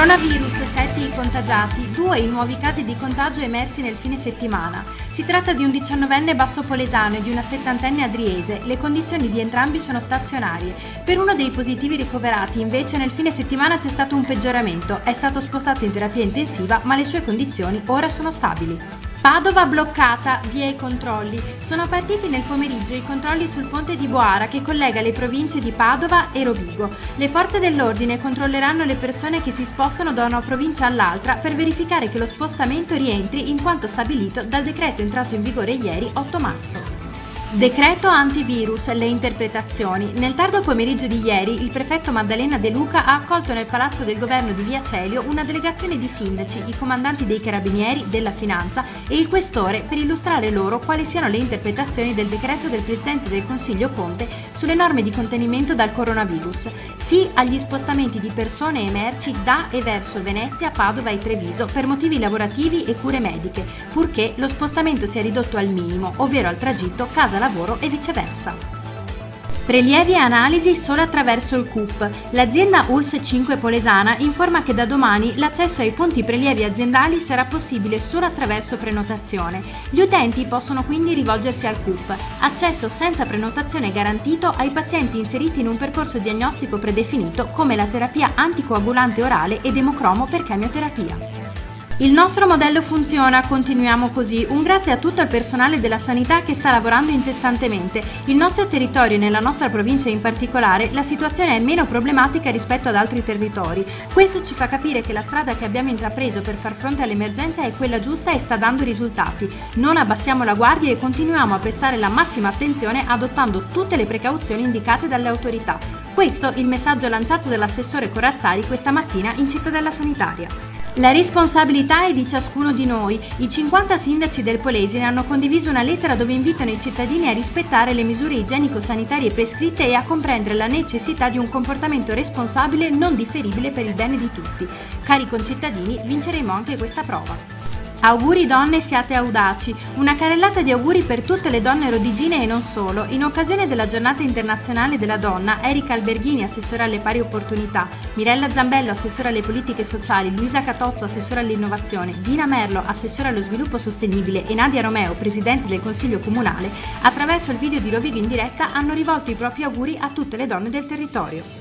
Coronavirus, 7 i contagiati, 2 i nuovi casi di contagio emersi nel fine settimana. Si tratta di un diciannovenne bassopolesano e di una settantenne adriese. Le condizioni di entrambi sono stazionarie. Per uno dei positivi ricoverati, invece, nel fine settimana c'è stato un peggioramento. È stato spostato in terapia intensiva, ma le sue condizioni ora sono stabili. Padova bloccata, via i controlli. Sono partiti nel pomeriggio i controlli sul ponte di Boara che collega le province di Padova e Rovigo. Le forze dell'ordine controlleranno le persone che si spostano da una provincia all'altra per verificare che lo spostamento rientri in quanto stabilito dal decreto entrato in vigore ieri 8 marzo. Decreto antivirus, le interpretazioni. Nel tardo pomeriggio di ieri il prefetto Maddalena De Luca ha accolto nel palazzo del governo di Via Celio una delegazione di sindaci, i comandanti dei carabinieri, della finanza e il questore per illustrare loro quali siano le interpretazioni del decreto del presidente del Consiglio Conte sulle norme di contenimento dal coronavirus. Sì agli spostamenti di persone e merci da e verso Venezia, Padova e Treviso per motivi lavorativi e cure mediche, purché lo spostamento sia ridotto al minimo, ovvero al tragitto casa lavoro e viceversa. Prelievi e analisi solo attraverso il CUP. L'azienda ULS 5 Polesana informa che da domani l'accesso ai punti prelievi aziendali sarà possibile solo attraverso prenotazione. Gli utenti possono quindi rivolgersi al CUP. Accesso senza prenotazione garantito ai pazienti inseriti in un percorso diagnostico predefinito come la terapia anticoagulante orale ed emocromo per chemioterapia. Il nostro modello funziona, continuiamo così. Un grazie a tutto il personale della sanità che sta lavorando incessantemente. Il nostro territorio e nella nostra provincia in particolare la situazione è meno problematica rispetto ad altri territori. Questo ci fa capire che la strada che abbiamo intrapreso per far fronte all'emergenza è quella giusta e sta dando risultati. Non abbassiamo la guardia e continuiamo a prestare la massima attenzione adottando tutte le precauzioni indicate dalle autorità. Questo il messaggio lanciato dall'assessore Corazzari questa mattina in cittadella sanitaria. La responsabilità è di ciascuno di noi. I 50 sindaci del Polesine hanno condiviso una lettera dove invitano i cittadini a rispettare le misure igienico-sanitarie prescritte e a comprendere la necessità di un comportamento responsabile non differibile per il bene di tutti. Cari concittadini, vinceremo anche questa prova. Auguri donne siate audaci, una carrellata di auguri per tutte le donne rodigine e non solo. In occasione della giornata internazionale della donna, Erika Alberghini, assessora alle pari opportunità, Mirella Zambello, assessora alle politiche sociali, Luisa Catozzo, assessora all'innovazione, Dina Merlo, assessora allo sviluppo sostenibile e Nadia Romeo, presidente del Consiglio Comunale, attraverso il video di Rovigo in diretta hanno rivolto i propri auguri a tutte le donne del territorio.